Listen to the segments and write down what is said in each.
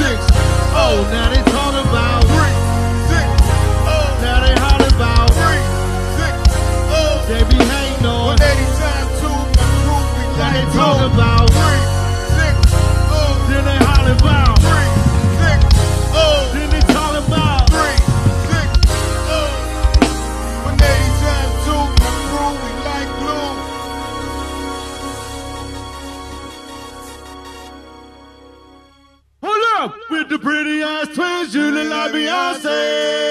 Six. Oh, Now they talk about three, six, oh. Now they holler about three, six, oh. They be hating on 180 times two, the proof we like. Now they talk about Beyonce.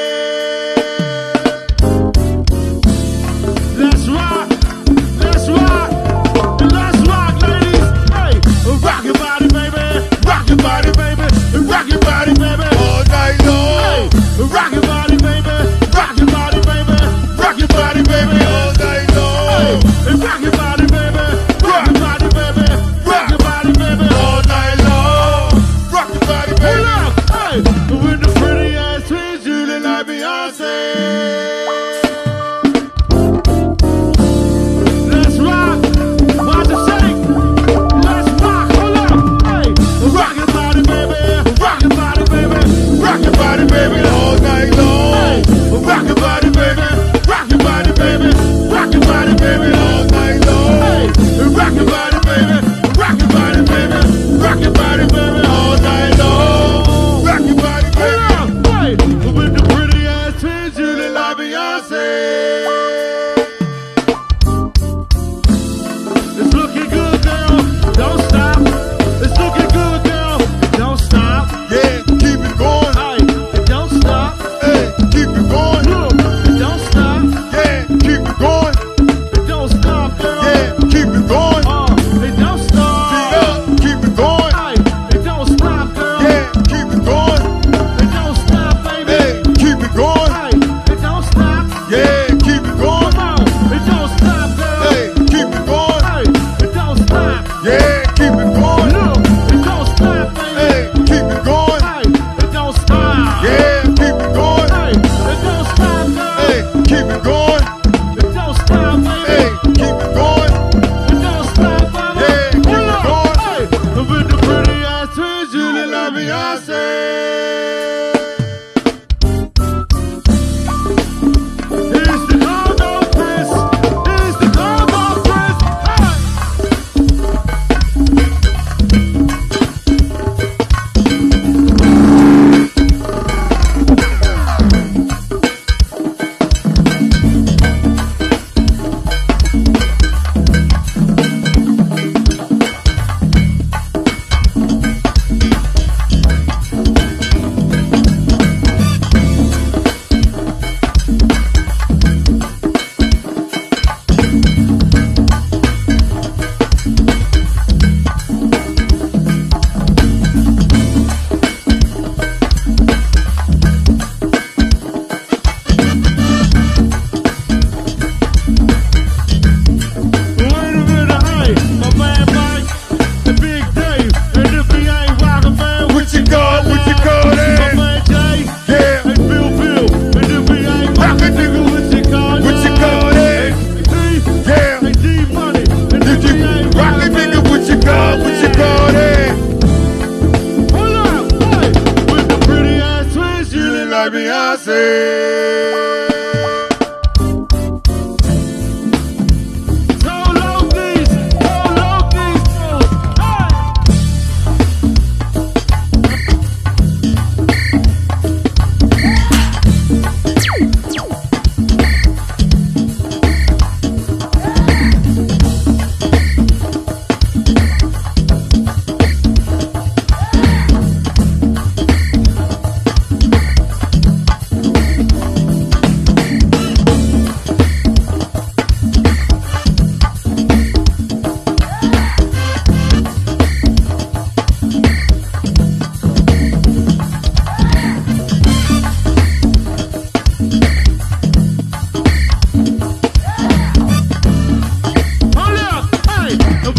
Blessed.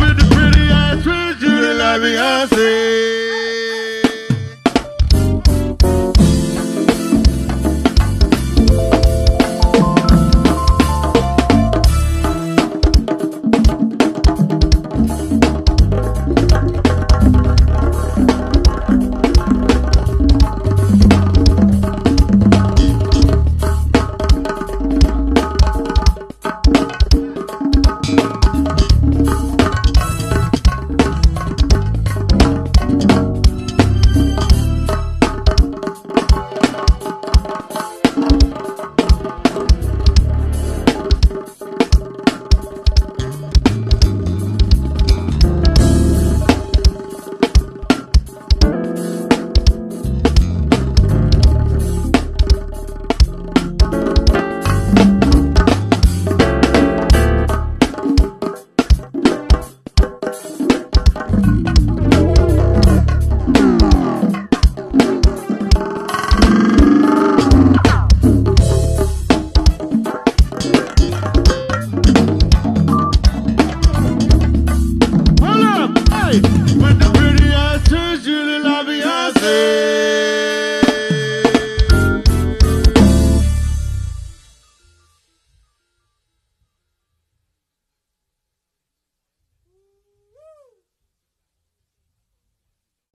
with the pretty ass, treat you like Beyonce.